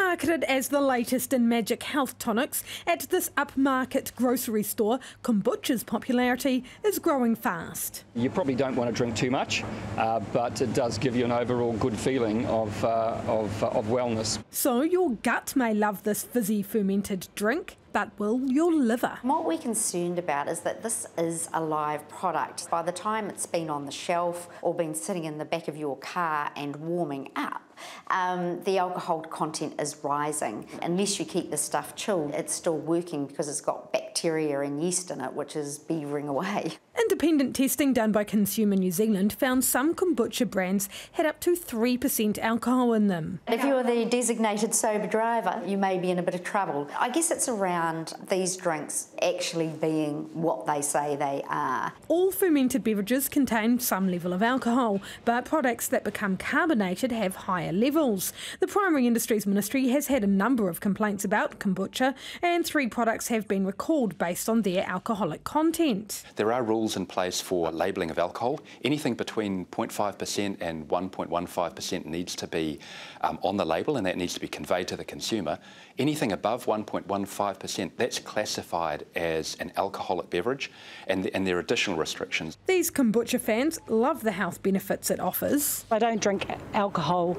Marketed as the latest in magic health tonics, at this upmarket grocery store, kombucha's popularity is growing fast. You probably don't want to drink too much, uh, but it does give you an overall good feeling of, uh, of, uh, of wellness. So your gut may love this fizzy fermented drink, but will your liver? What we're concerned about is that this is a live product. By the time it's been on the shelf or been sitting in the back of your car and warming up, um, the alcohol content is rising. Unless you keep the stuff chilled, it's still working because it's got bacteria and yeast in it, which is beavering away. Independent testing done by Consumer New Zealand found some kombucha brands had up to 3% alcohol in them. If you're the designated sober driver, you may be in a bit of trouble. I guess it's around these drinks actually being what they say they are. All fermented beverages contain some level of alcohol, but products that become carbonated have higher levels. The Primary Industries Ministry has had a number of complaints about kombucha, and three products have been recalled based on their alcoholic content. There are rules in place for labelling of alcohol. Anything between 0.5% and 1.15% needs to be um, on the label and that needs to be conveyed to the consumer. Anything above 1.15%, that's classified as an alcoholic beverage and, and there are additional restrictions. These kombucha fans love the health benefits it offers. I don't drink alcohol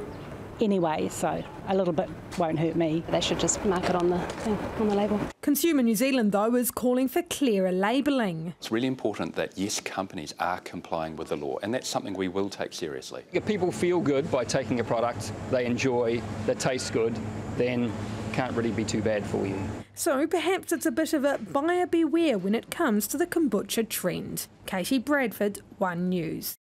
anyway, so a little bit won't hurt me. They should just mark it on the thing, on the label. Consumer New Zealand, though, is calling for clearer labelling. It's really important that, yes, companies are complying with the law, and that's something we will take seriously. If people feel good by taking a product they enjoy, that tastes good, then can't really be too bad for you. So perhaps it's a bit of a buyer beware when it comes to the kombucha trend. Katie Bradford, One News.